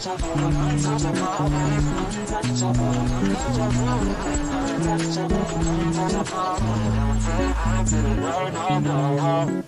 untouchable, untouchable, untouchable, untouchable, untouchable, untouchable, untouchable, untouchable,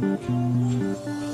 Música